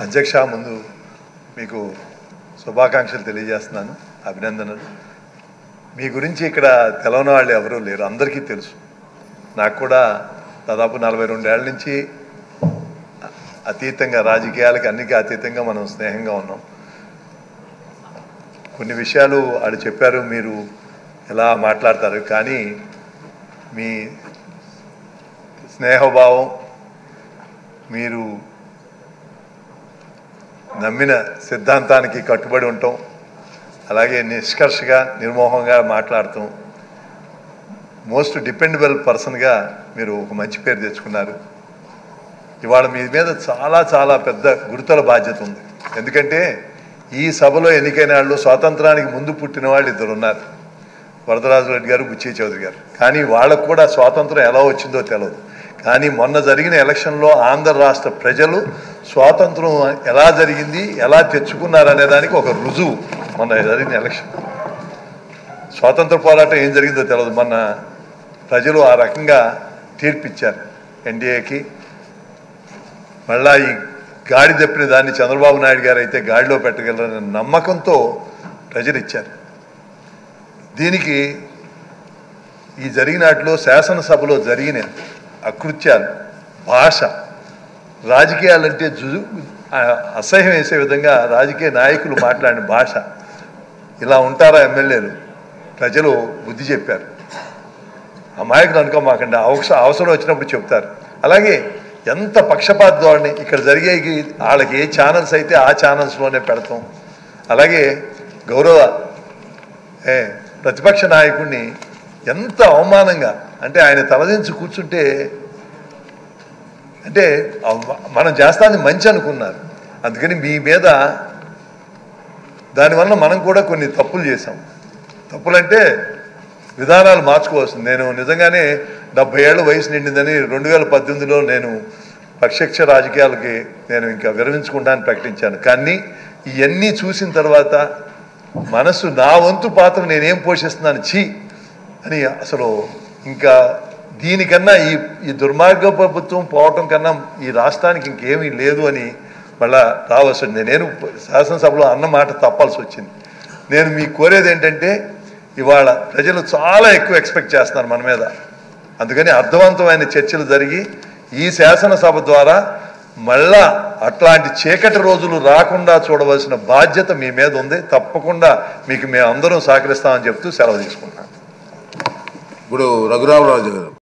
అధ్యక్ష ముందు మీకు శుభాకాంక్షలు తెలియజేస్తున్నాను అభినందనలు. మీ గురించి ఇక్కడ తెలవని వాళ్ళు ఎవరూ లేరు అందరికీ తెలుసు. నాకు కూడా దాదాపు నలభై రెండేళ్ళ నుంచి అతీతంగా రాజకీయాలకి అన్నికి అతీతంగా మనం స్నేహంగా ఉన్నాం. కొన్ని విషయాలు వాళ్ళు చెప్పారు మీరు ఎలా మాట్లాడతారు కానీ మీ స్నేహభావం మీరు నమ్మిన సిద్ధాంతానికి కట్టుబడి ఉంటాం. అలాగే నిష్కర్షగా నిర్మోహంగా మాట్లాడతాం. మోస్ట్ డిపెండబుల్ పర్సన్గా మీరు ఒక మంచి పేరు తెచ్చుకున్నారు. ఇవాళ మీ మీద చాలా చాలా పెద్ద గురుతల బాధ్యత ఉంది. ఎందుకంటే ఈ సభలో ఎన్నికైన వాళ్ళు స్వాతంత్రానికి ముందు పుట్టిన వాళ్ళు ఇద్దరు ఉన్నారు. వరదరాజు రెడ్డి గారు బుచ్చి చౌదరి గారు. కానీ వాళ్ళకు కూడా స్వాతంత్రం ఎలా వచ్చిందో తెలియదు కానీ మొన్న జరిగిన ఎలక్షన్లో ఆంధ్ర రాష్ట్ర ప్రజలు స్వాతంత్రం ఎలా జరిగింది ఎలా తెచ్చుకున్నారనే దానికి ఒక రుజువు మొన్న జరిగిన ఎలక్షన్. స్వాతంత్ర పోరాటం ఏం జరిగిందో తెలియదు మొన్న ప్రజలు ఆ రకంగా తీర్పిచ్చారు ఎన్డీఏకి. మళ్ళా ఈ గాడి తప్పిన దాన్ని చంద్రబాబు నాయుడు గారు అయితే గాడిలో పెట్టగలరనే నమ్మకంతో ప్రజలు ఇచ్చారు. దీనికి ఈ జరిగినట్లో శాసనసభలో జరిగిన అకృత్యాలు భాష. రాజకీయాలంటే జుజు అసహ్యం వేసే విధంగా రాజకీయ నాయకులు మాట్లాడిన భాష. ఇలా ఉంటారా ఎమ్మెల్యేలు? ప్రజలు బుద్ధి చెప్పారు. అమాయకులు అనుకోమాకండి అవస అవసరం వచ్చినప్పుడు చెప్తారు. అలాగే ఎంత పక్షపాత ధోరణి ఇక్కడ జరిగే వాళ్ళకి ఏ ఛానల్స్ అయితే ఆ ఛానల్స్లోనే పెడతాం. అలాగే గౌరవ ఏ ప్రతిపక్ష నాయకుడిని ఎంత అవమానంగా అంటే ఆయన తలదించి కూర్చుంటే అంటే మనం చేస్తాన్ని మంచి అనుకున్నారు. అందుకని మీ మీద దానివల్ల మనం కూడా కొన్ని తప్పులు చేశాం. తప్పులంటే విధానాలు మార్చుకోవాల్సింది. నేను నిజంగానే డెబ్బై ఏళ్ళ వయసు నిండిందని రెండు వేల పద్దెనిమిదిలో నేను ప్రత్యక్ష రాజకీయాలకి నేను ఇంకా విరమించుకుంటానని ప్రకటించాను. కానీ ఇవన్నీ చూసిన తర్వాత మనసు నా వంతు పాత్ర నేనేం పోషిస్తున్నాను ఛీ అని అసలు ఇంకా దీనికన్నా ఈ ఈ దుర్మార్గ ప్రభుత్వం పోవటం కన్నా ఈ రాష్ట్రానికి ఇంకేమీ లేదు అని మళ్ళా రావాల్సి ఉంది నేను శాసనసభలో అన్న మాట తప్పాల్సి వచ్చింది. నేను మీకు కోరేది ఏంటంటే ఇవాళ ప్రజలు చాలా ఎక్కువ ఎక్స్పెక్ట్ చేస్తున్నారు మన మీద. అందుకని అర్థవంతమైన చర్చలు జరిగి ఈ శాసనసభ ద్వారా మళ్ళా అట్లాంటి చీకటి రోజులు రాకుండా చూడవలసిన బాధ్యత మీ మీద ఉంది. తప్పకుండా మీకు మేమందరం సహకరిస్తామని చెప్తూ సెలవు తీసుకుంటున్నాను. ఇప్పుడు రఘురామరాజు గారు